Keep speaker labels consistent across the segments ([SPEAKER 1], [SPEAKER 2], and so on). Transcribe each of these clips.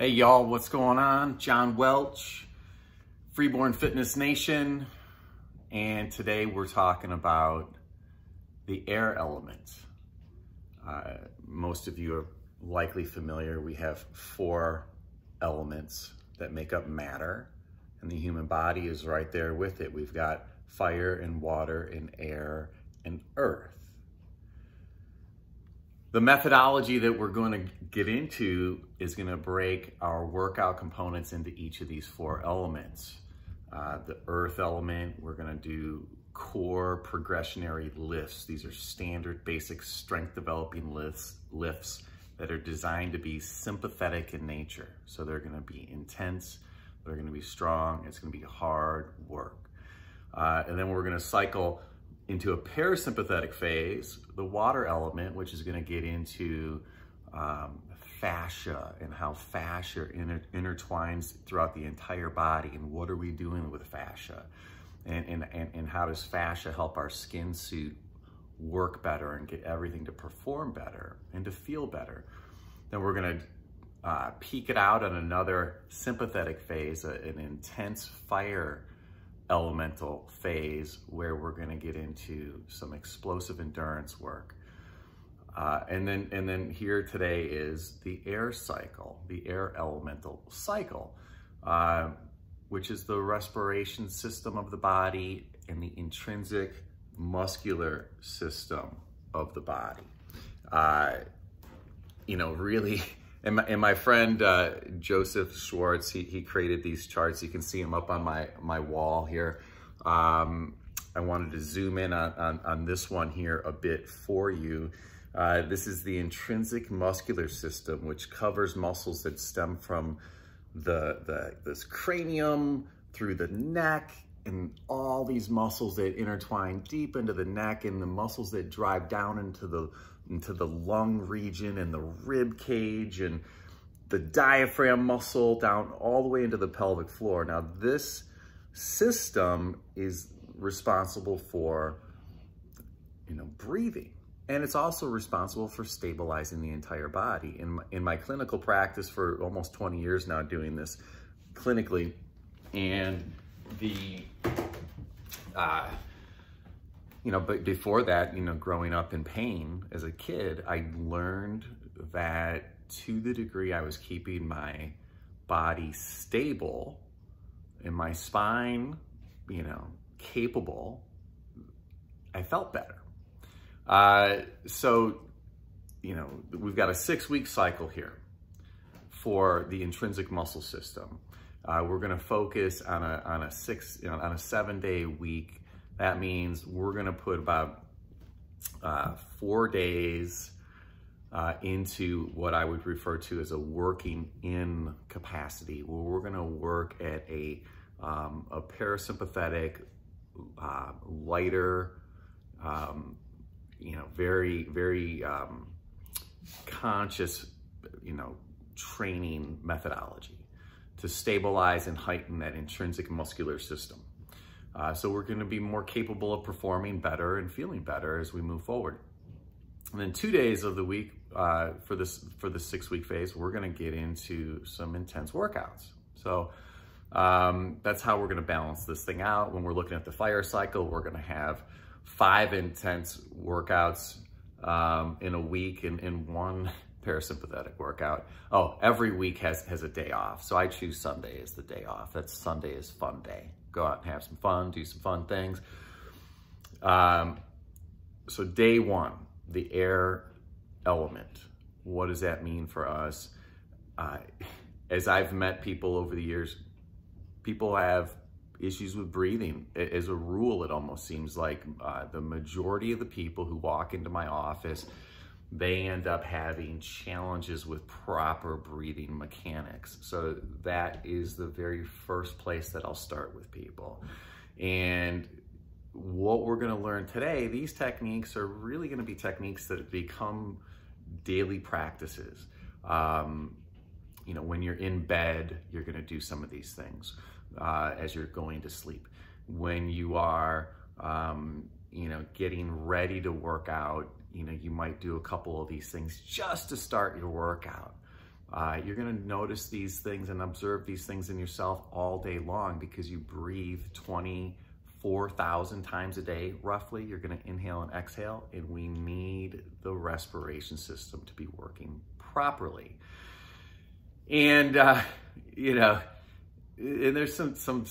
[SPEAKER 1] Hey y'all, what's going on? John Welch, Freeborn Fitness Nation, and today we're talking about the air element. Uh, most of you are likely familiar. We have four elements that make up matter, and the human body is right there with it. We've got fire and water and air and earth. The methodology that we're going to get into is going to break our workout components into each of these four elements. Uh, the earth element, we're going to do core progressionary lifts. These are standard basic strength developing lifts, lifts that are designed to be sympathetic in nature. So they're going to be intense, they're going to be strong, it's going to be hard work. Uh, and then we're going to cycle into a parasympathetic phase, the water element, which is gonna get into um, fascia and how fascia inter intertwines throughout the entire body and what are we doing with fascia and, and, and, and how does fascia help our skin suit work better and get everything to perform better and to feel better. Then we're gonna uh, peak it out on another sympathetic phase, an intense fire elemental phase where we're going to get into some explosive endurance work. Uh, and then and then here today is the air cycle, the air elemental cycle, uh, which is the respiration system of the body and the intrinsic muscular system of the body. Uh, you know, really and my, and my friend uh, Joseph Schwartz, he, he created these charts. You can see them up on my, my wall here. Um, I wanted to zoom in on, on, on, this one here a bit for you. Uh, this is the intrinsic muscular system, which covers muscles that stem from the, the this cranium through the neck and all these muscles that intertwine deep into the neck and the muscles that drive down into the into the lung region and the rib cage and the diaphragm muscle down all the way into the pelvic floor. Now this system is responsible for, you know, breathing. And it's also responsible for stabilizing the entire body. In my, in my clinical practice for almost 20 years now doing this clinically, and the uh, you know, but before that, you know, growing up in pain as a kid, I learned that to the degree I was keeping my body stable and my spine, you know, capable, I felt better. Uh, so, you know, we've got a six week cycle here for the intrinsic muscle system. Uh, we're going to focus on a, on a six, you know, on a seven day week that means we're gonna put about uh, four days uh, into what I would refer to as a working in capacity, where we're gonna work at a, um, a parasympathetic, uh, lighter, um, you know, very, very um, conscious, you know, training methodology to stabilize and heighten that intrinsic muscular system. Uh, so we're going to be more capable of performing better and feeling better as we move forward. And then two days of the week uh, for this for the six week phase, we're going to get into some intense workouts. So um, that's how we're going to balance this thing out. When we're looking at the fire cycle, we're going to have five intense workouts um, in a week and in one parasympathetic workout. Oh, every week has, has a day off. So I choose Sunday as the day off. That's Sunday is fun day go out and have some fun, do some fun things. Um, so day one, the air element. What does that mean for us? Uh, as I've met people over the years, people have issues with breathing. As a rule, it almost seems like uh, the majority of the people who walk into my office they end up having challenges with proper breathing mechanics. So that is the very first place that I'll start with people. And what we're going to learn today, these techniques are really going to be techniques that become daily practices. Um, you know, when you're in bed, you're going to do some of these things uh, as you're going to sleep. When you are, um, you know, getting ready to work out, you know, you might do a couple of these things just to start your workout. Uh, you're going to notice these things and observe these things in yourself all day long because you breathe 24,000 times a day, roughly. You're going to inhale and exhale, and we need the respiration system to be working properly. And, uh, you know, and there's some, some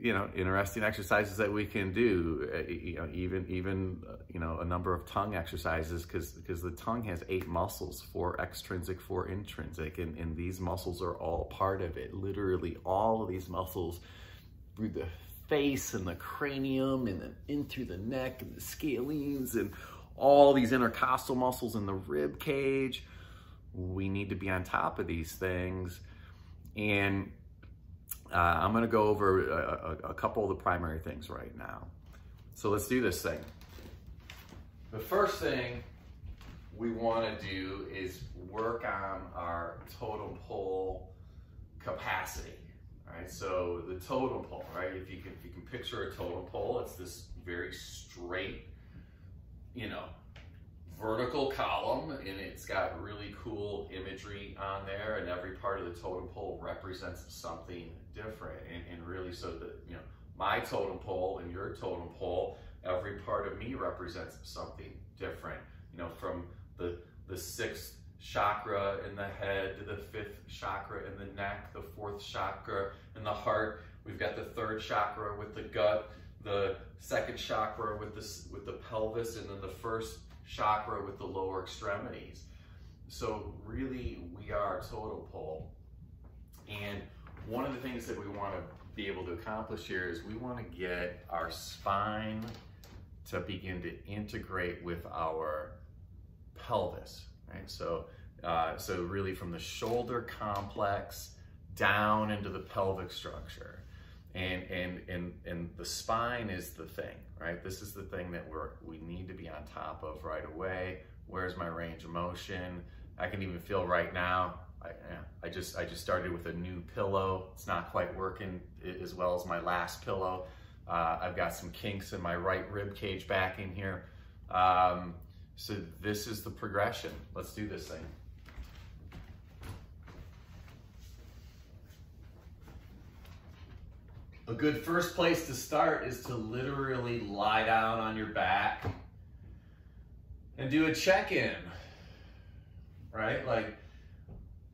[SPEAKER 1] you know, interesting exercises that we can do, uh, you know, even, even, uh, you know, a number of tongue exercises because, because the tongue has eight muscles, four extrinsic, four intrinsic, and, and these muscles are all part of it. Literally all of these muscles through the face and the cranium and then in through the neck and the scalenes and all these intercostal muscles in the rib cage. We need to be on top of these things. And uh, I'm going to go over a, a, a couple of the primary things right now. So let's do this thing. The first thing we want to do is work on our totem pole capacity. All right, so the totem pole, right? If you can, if you can picture a totem pole, it's this very straight, you know, vertical column and it's got really cool imagery on there and every part of the totem pole represents something different. And, and really so that you know my totem pole and your totem pole every part of me represents something different. You know from the the sixth chakra in the head to the fifth chakra in the neck the fourth chakra in the heart. We've got the third chakra with the gut the second chakra with the with the pelvis and then the first chakra with the lower extremities. So really we are totem pole. And one of the things that we want to be able to accomplish here is we want to get our spine to begin to integrate with our pelvis, right? So, uh, so really from the shoulder complex down into the pelvic structure. And, and, and, and the spine is the thing, right? This is the thing that we're, we need to be on top of right away. Where's my range of motion? I can even feel right now, I, I just I just started with a new pillow. It's not quite working as well as my last pillow. Uh, I've got some kinks in my right rib cage back in here. Um, so this is the progression. Let's do this thing. A good first place to start is to literally lie down on your back and do a check-in, right? Like,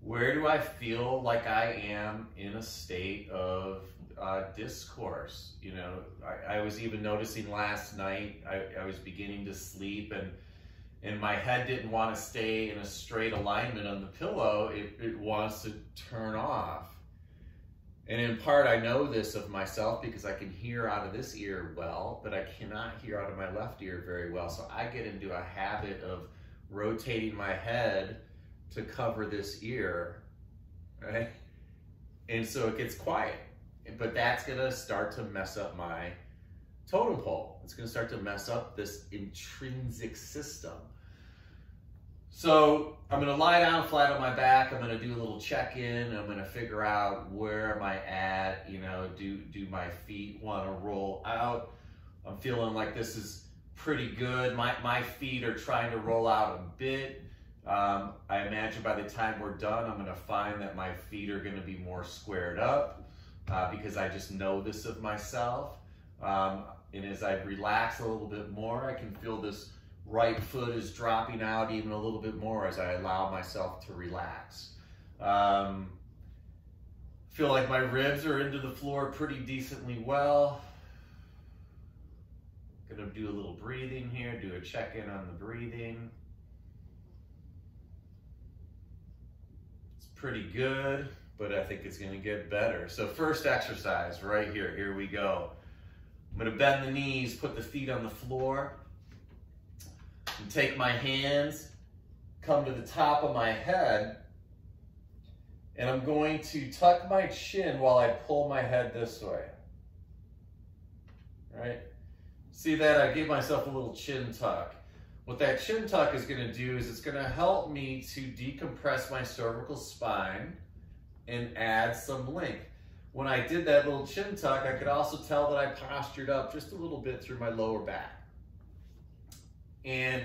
[SPEAKER 1] where do I feel like I am in a state of uh, discourse? You know, I, I, was even noticing last night, I, I was beginning to sleep and and my head didn't want to stay in a straight alignment on the pillow. It, it wants to turn off. And in part, I know this of myself because I can hear out of this ear well, but I cannot hear out of my left ear very well. So I get into a habit of rotating my head to cover this ear, right? And so it gets quiet. But that's gonna start to mess up my totem pole. It's gonna start to mess up this intrinsic system. So I'm gonna lie down flat on my back. I'm gonna do a little check-in. I'm gonna figure out where am I at. You know, do do my feet want to roll out? I'm feeling like this is pretty good. My my feet are trying to roll out a bit. Um, I imagine by the time we're done, I'm gonna find that my feet are gonna be more squared up uh, because I just know this of myself. Um, and as I relax a little bit more, I can feel this right foot is dropping out even a little bit more as I allow myself to relax. Um, feel like my ribs are into the floor pretty decently well. Gonna do a little breathing here, do a check-in on the breathing. It's pretty good, but I think it's gonna get better. So first exercise right here, here we go. I'm gonna bend the knees, put the feet on the floor and take my hands, come to the top of my head, and I'm going to tuck my chin while I pull my head this way. Right? See that? I gave myself a little chin tuck. What that chin tuck is going to do is it's going to help me to decompress my cervical spine and add some length. When I did that little chin tuck, I could also tell that I postured up just a little bit through my lower back. And,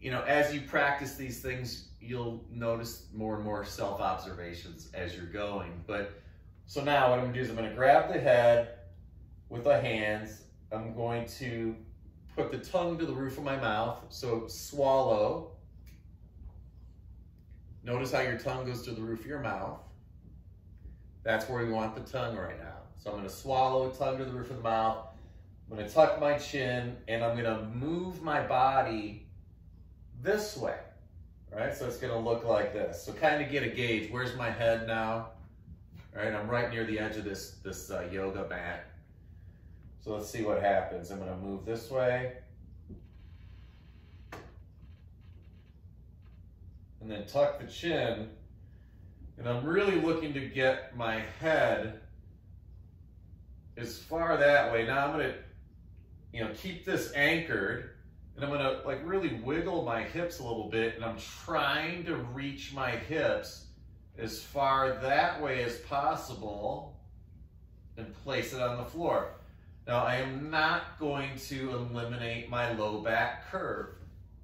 [SPEAKER 1] you know, as you practice these things, you'll notice more and more self-observations as you're going. But so now what I'm gonna do is I'm gonna grab the head with the hands. I'm going to put the tongue to the roof of my mouth. So swallow. Notice how your tongue goes to the roof of your mouth. That's where we want the tongue right now. So I'm gonna swallow, tongue to the roof of the mouth. I'm gonna tuck my chin and I'm gonna move my body this way, right? So it's gonna look like this. So kind of get a gauge. Where's my head now? All right, I'm right near the edge of this, this uh, yoga mat. So let's see what happens. I'm gonna move this way. And then tuck the chin. And I'm really looking to get my head as far that way. Now I'm gonna, you know, keep this anchored and I'm gonna like really wiggle my hips a little bit and I'm trying to reach my hips as far that way as possible and place it on the floor. Now I am not going to eliminate my low back curve.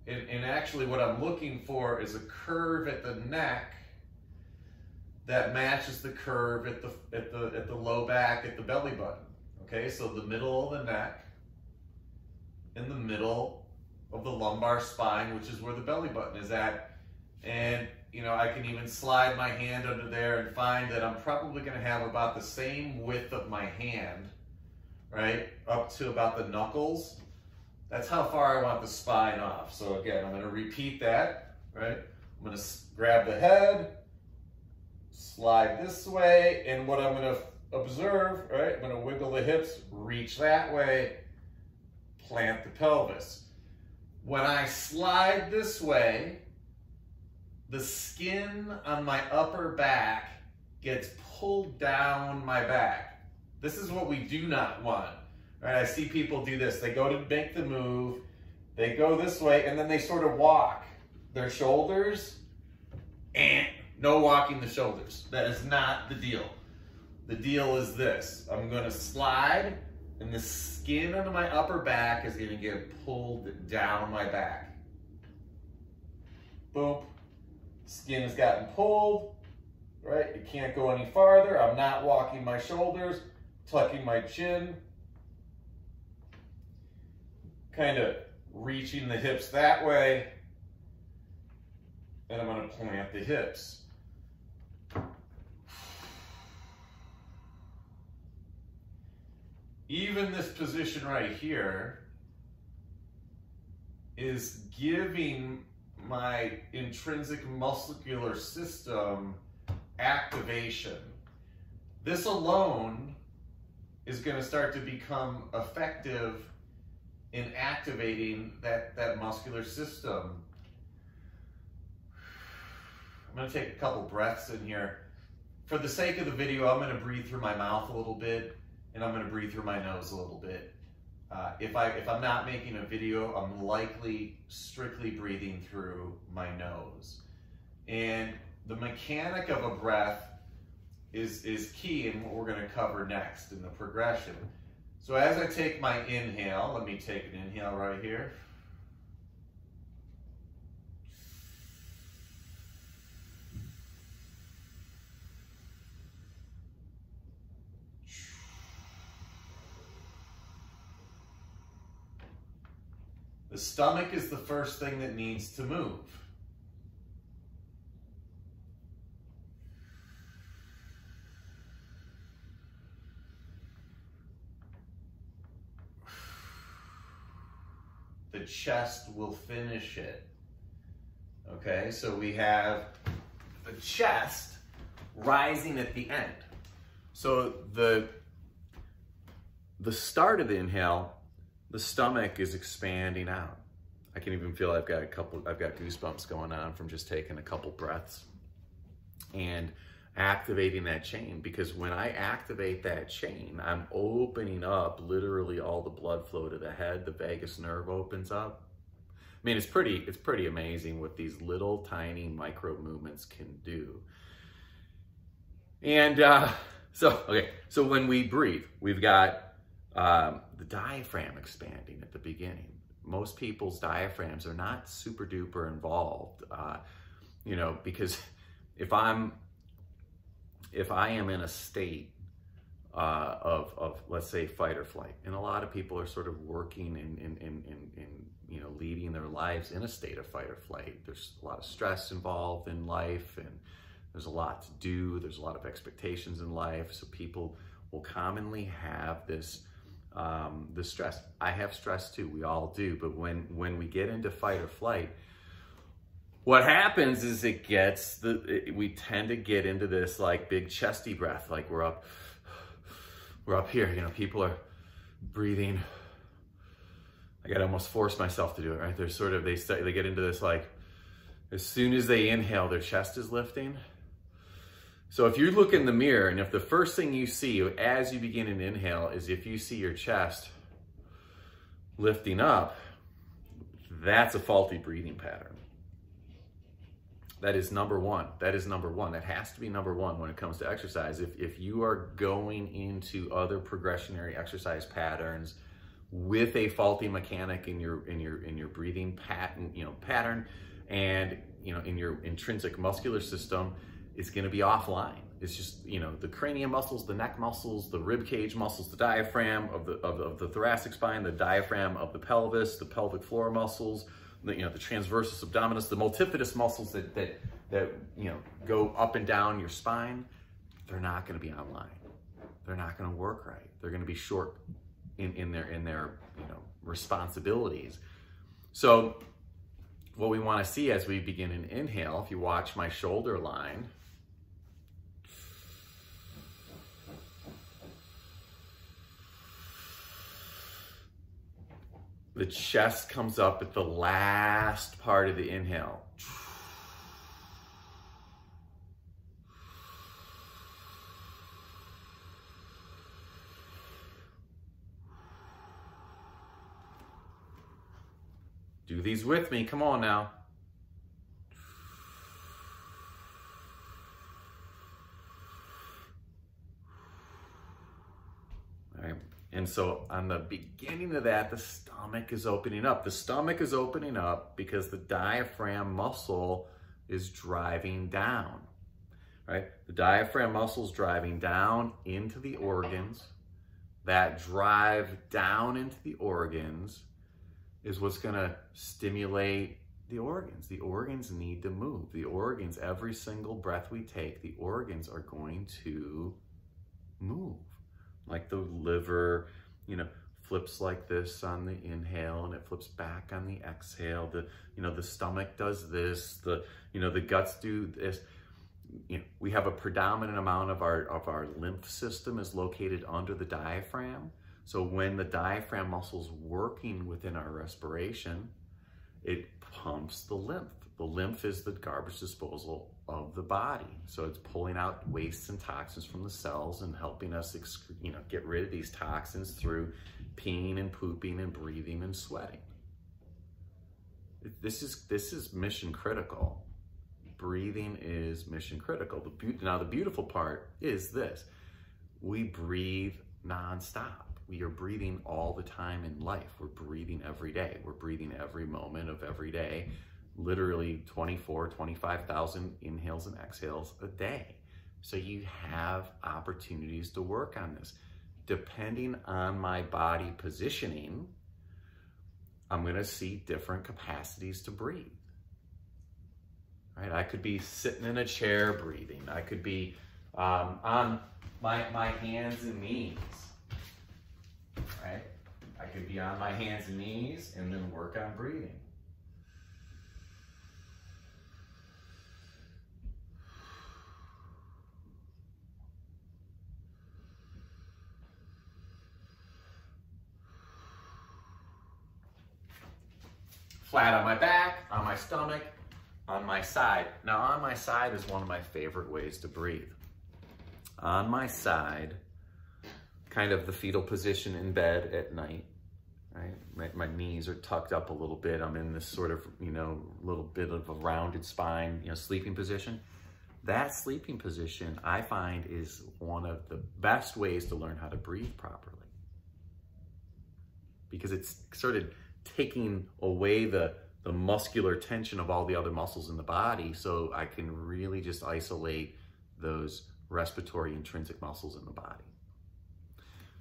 [SPEAKER 1] And, and actually what I'm looking for is a curve at the neck that matches the curve at the, at the, at the low back at the belly button. Okay, so the middle of the neck in the middle of the lumbar spine, which is where the belly button is at. And, you know, I can even slide my hand under there and find that I'm probably going to have about the same width of my hand, right, up to about the knuckles. That's how far I want the spine off. So again, I'm going to repeat that, right? I'm to grab the head, slide this way, and what I'm going to observe, right, I'm to wiggle the hips, reach that way, plant the pelvis. When I slide this way, the skin on my upper back gets pulled down my back. This is what we do not want. Right? I see people do this. They go to make the move, they go this way, and then they sort of walk their shoulders, and no walking the shoulders. That is not the deal. The deal is this. I'm gonna slide, and the skin under my upper back is gonna get pulled down my back. Boom. Skin has gotten pulled, right? It can't go any farther. I'm not walking my shoulders, tucking my chin, kind of reaching the hips that way, and I'm gonna plant the hips. Even this position right here is giving my intrinsic muscular system activation. This alone is going to start to become effective in activating that, that muscular system. I'm going to take a couple breaths in here. For the sake of the video, I'm going to breathe through my mouth a little bit and I'm gonna breathe through my nose a little bit. Uh, if, I, if I'm not making a video, I'm likely strictly breathing through my nose. And the mechanic of a breath is, is key in what we're gonna cover next in the progression. So as I take my inhale, let me take an inhale right here. The stomach is the first thing that needs to move. The chest will finish it. Okay, so we have the chest rising at the end. So the, the start of the inhale the stomach is expanding out. I can even feel I've got a couple, I've got goosebumps going on from just taking a couple breaths and activating that chain because when I activate that chain, I'm opening up literally all the blood flow to the head. The vagus nerve opens up. I mean, it's pretty, it's pretty amazing what these little tiny micro movements can do. And uh, so, okay, so when we breathe, we've got um, the diaphragm expanding at the beginning. Most people's diaphragms are not super duper involved. Uh, you know, because if I'm, if I am in a state uh, of, of, let's say, fight or flight, and a lot of people are sort of working and, and, and, and, you know, leading their lives in a state of fight or flight. There's a lot of stress involved in life, and there's a lot to do. There's a lot of expectations in life. So people will commonly have this um, the stress. I have stress too. We all do. But when when we get into fight or flight, what happens is it gets the it, we tend to get into this like big chesty breath, like we're up we're up here. You know, people are breathing. I gotta almost force myself to do it. Right? They're sort of they start, they get into this like as soon as they inhale, their chest is lifting. So if you look in the mirror and if the first thing you see as you begin an inhale is if you see your chest lifting up, that's a faulty breathing pattern. That is number one. That is number one. That has to be number one when it comes to exercise. If, if you are going into other progressionary exercise patterns with a faulty mechanic in your in your in your breathing pattern, you know, pattern and you know in your intrinsic muscular system, is going to be offline. It's just, you know, the cranial muscles, the neck muscles, the rib cage muscles, the diaphragm of the, of, of the thoracic spine, the diaphragm of the pelvis, the pelvic floor muscles, the, you know, the transversus abdominis, the multifidus muscles that, that, that, you know, go up and down your spine, they're not going to be online. They're not going to work right. They're going to be short in, in their, in their, you know, responsibilities. So what we want to see as we begin an inhale, if you watch my shoulder line, The chest comes up at the last part of the inhale. Do these with me. Come on now. And so on the beginning of that, the stomach is opening up. The stomach is opening up because the diaphragm muscle is driving down, right? The diaphragm muscle is driving down into the organs. That drive down into the organs is what's going to stimulate the organs. The organs need to move. The organs, every single breath we take, the organs are going to move like the liver, you know, flips like this on the inhale and it flips back on the exhale. The, you know, the stomach does this, the, you know, the guts do this. You know, we have a predominant amount of our, of our lymph system is located under the diaphragm. So when the diaphragm muscle's working within our respiration, it pumps the lymph. The lymph is the garbage disposal of the body. So it's pulling out wastes and toxins from the cells and helping us, you know, get rid of these toxins through peeing and pooping and breathing and sweating. This is this is mission critical. Breathing is mission critical. The now the beautiful part is this: we breathe nonstop. We are breathing all the time in life. We're breathing every day. We're breathing every moment of every day literally 24, 25,000 inhales and exhales a day. So you have opportunities to work on this. Depending on my body positioning, I'm going to see different capacities to breathe. Right? I could be sitting in a chair breathing. I could be um, on my, my hands and knees. Right? I could be on my hands and knees and then work on breathing. Flat on my back, on my stomach, on my side. Now on my side is one of my favorite ways to breathe. On my side, kind of the fetal position in bed at night, right? My, my, knees are tucked up a little bit. I'm in this sort of, you know, little bit of a rounded spine, you know, sleeping position. That sleeping position, I find, is one of the best ways to learn how to breathe properly. Because it's sort of taking away the, the muscular tension of all the other muscles in the body so I can really just isolate those respiratory intrinsic muscles in the body.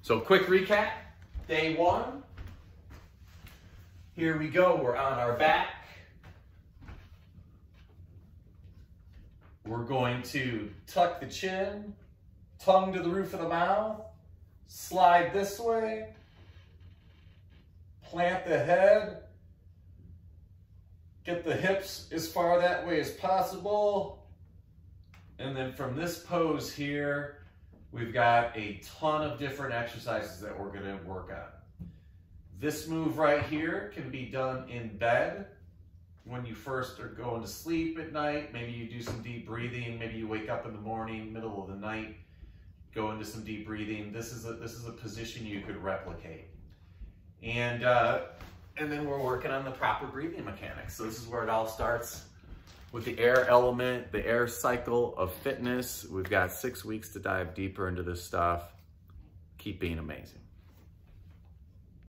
[SPEAKER 1] So quick recap, day one. Here we go, we're on our back. We're going to tuck the chin, tongue to the roof of the mouth, slide this way, plant the head, get the hips as far that way as possible. And then from this pose here, we've got a ton of different exercises that we're gonna work on. This move right here can be done in bed when you first are going to sleep at night. Maybe you do some deep breathing. Maybe you wake up in the morning, middle of the night, go into some deep breathing. This is a, this is a position you could replicate. And, uh, and then we're working on the proper breathing mechanics. So this is where it all starts with the air element, the air cycle of fitness. We've got six weeks to dive deeper into this stuff. Keep being amazing.